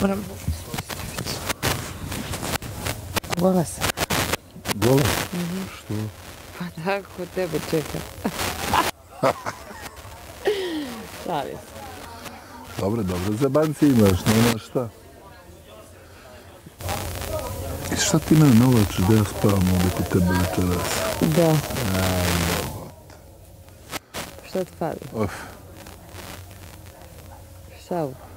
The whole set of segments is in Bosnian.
Moram Gola sam. Gola? Što? Pa tako, tebe čekam. Šalim se. Dobro, dobro, zebanci imaš, nema šta. I šta ti mene novače da ja spavam ovdje kod tebe večeras? Da. Šta ti fali? Of, Šta ovo?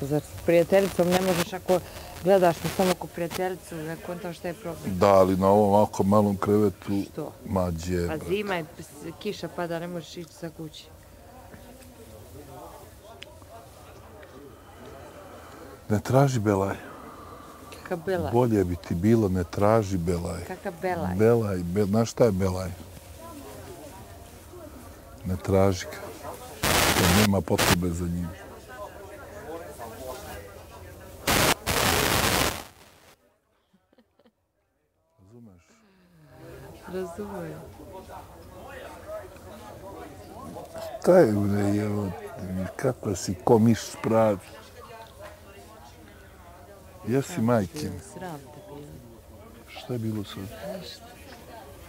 Pa zar s prijateljicom ne možeš ako gledaš me samo ko prijateljicu, ne kontam šta je problem. da, ali na ovom ovako malom krevetu, Što? mađe, Pa zima je, kiša pada, ne možeš ići za kući. Ne traži belaj. Kakav belaj? Bolje bi ti bilo, ne traži belaj. Kakav belaj? Belaj, be, znaš šta je belaj? Ne traži ga. Nema potrebe za njim. Razumeš? Razumijem. Šta je, bre, evo, kakva si ko miš spravi. Jesi. Sram te bilo. Šta je bilo sad? Ništa.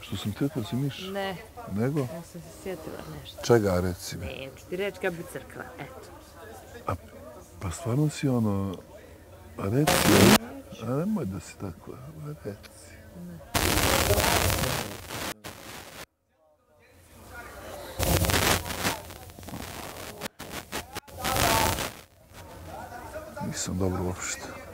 Što sam te da si miš? Ne, Nego? ja sam se sjetila nešto. Čega, reci mi? Neću ti reći kad bi crkla, eto. A, pa stvarno si ono... Reci, a, nemoj da si tako, reci. Nisam dobro uopšte.